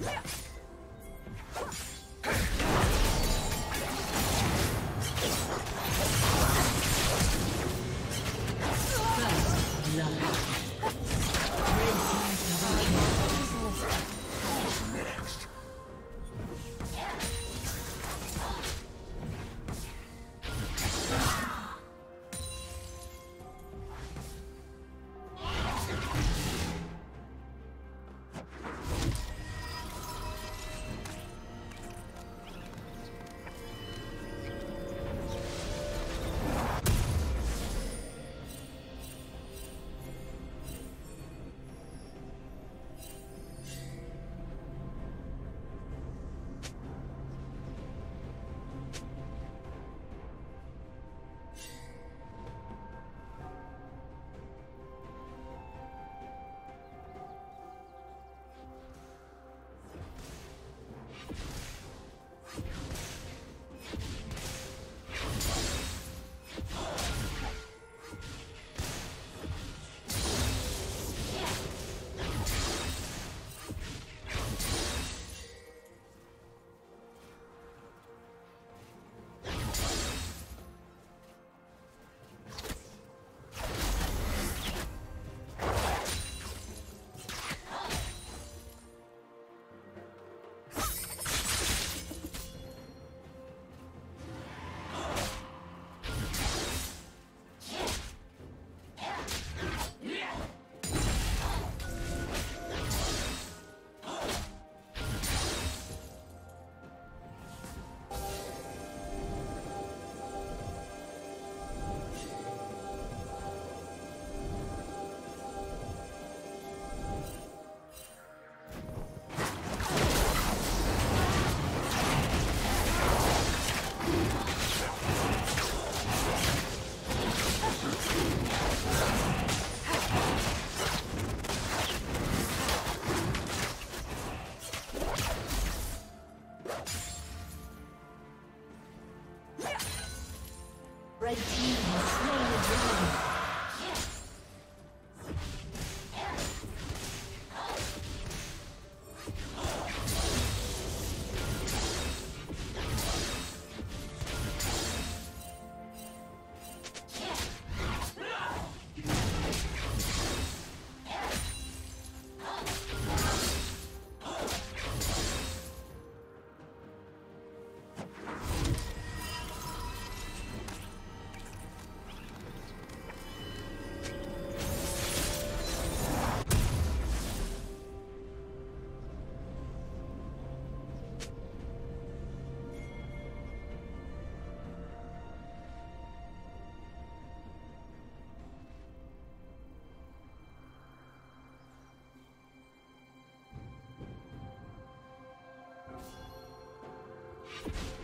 Yeah. you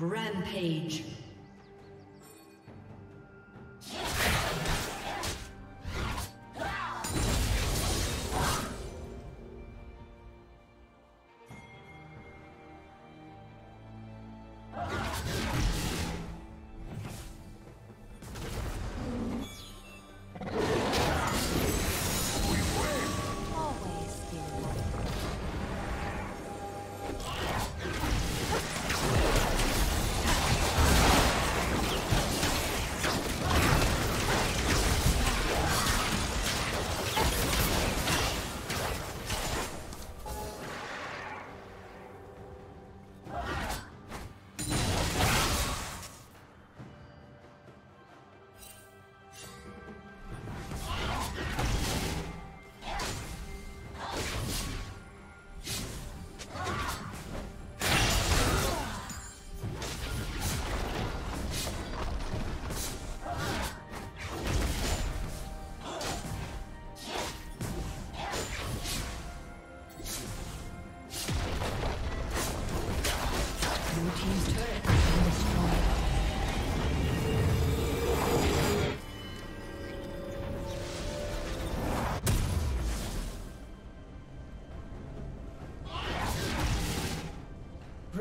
Rampage.